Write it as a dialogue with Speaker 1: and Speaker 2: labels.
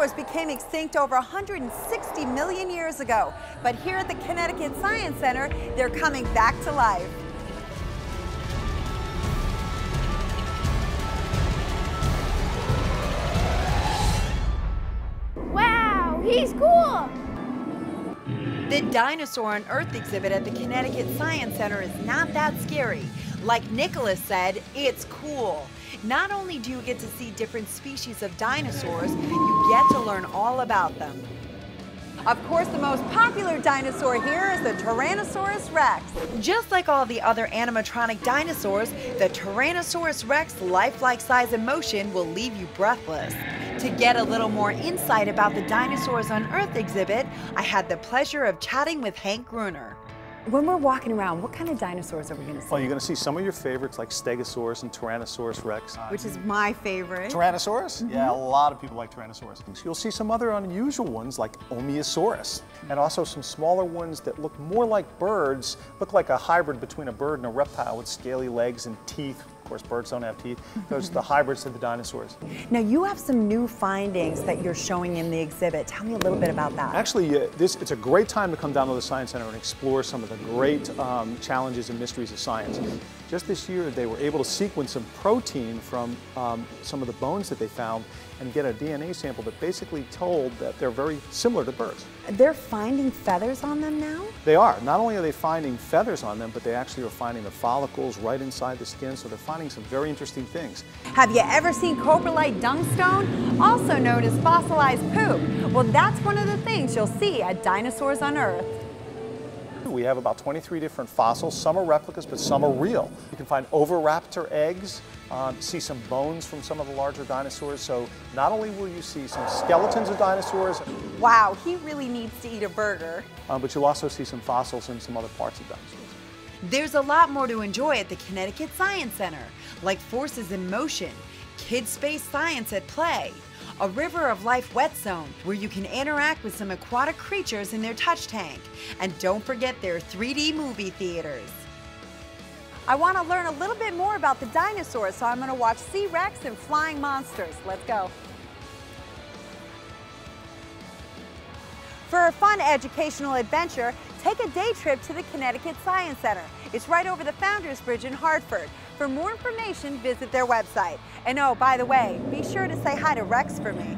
Speaker 1: Dinosaurs became extinct over 160 million years ago, but here at the Connecticut Science Center, they're coming back to life.
Speaker 2: Wow, he's cool!
Speaker 1: The Dinosaur on Earth exhibit at the Connecticut Science Center is not that scary. Like Nicholas said, it's cool. Not only do you get to see different species of dinosaurs, you get to learn all about them. Of course, the most popular dinosaur here is the Tyrannosaurus rex. Just like all the other animatronic dinosaurs, the Tyrannosaurus rex lifelike size and motion will leave you breathless. To get a little more insight about the Dinosaurs on Earth exhibit, I had the pleasure of chatting with Hank Gruner. When we're walking around, what kind of dinosaurs are we going to see?
Speaker 3: Well, you're going to see some of your favorites like Stegosaurus and Tyrannosaurus rex.
Speaker 1: Which is my favorite.
Speaker 3: Tyrannosaurus?
Speaker 1: Mm-hmm.
Speaker 3: Yeah, a lot of people like Tyrannosaurus. You'll see some other unusual ones like Omeisaurus, and also some smaller ones that look more like birds, look like a hybrid between a bird and a reptile with scaly legs and teeth. Of course, birds don't have teeth. Those are the hybrids of the dinosaurs.
Speaker 1: Now, you have some new findings that you're showing in the exhibit. Tell me a little bit about that.
Speaker 3: Actually, uh, this it's a great time to come down to the Science Center and explore some of the great um, challenges and mysteries of science. Just this year, they were able to sequence some protein from um, some of the bones that they found and get a DNA sample that basically told that they're very similar to birds.
Speaker 1: They're finding feathers on them now?
Speaker 3: They are. Not only are they finding feathers on them, but they actually are finding the follicles right inside the skin, so they're finding some very interesting things.
Speaker 1: Have you ever seen coprolite dungstone, also known as fossilized poop? Well, that's one of the things you'll see at Dinosaurs on Earth.
Speaker 3: We have about 23 different fossils. Some are replicas, but some are real. You can find oviraptor eggs, um, see some bones from some of the larger dinosaurs. So not only will you see some skeletons of dinosaurs,
Speaker 1: Wow, he really needs to eat a burger.
Speaker 3: uh, but you'll also see some fossils and some other parts of dinosaurs.
Speaker 1: There's a lot more to enjoy at the Connecticut Science Center, like forces in motion, kid space science at play, a River of Life wet zone where you can interact with some aquatic creatures in their touch tank, and don't forget their 3D movie theaters. I want to learn a little bit more about the dinosaurs, so I'm going to watch T-Rex and Flying Monsters. Let's go. For a fun educational adventure, take a day trip to the Connecticut Science Center. It's right over the Founders Bridge in Hartford. For more information, visit their website. And oh, by the way, be sure to say hi to Rex for me.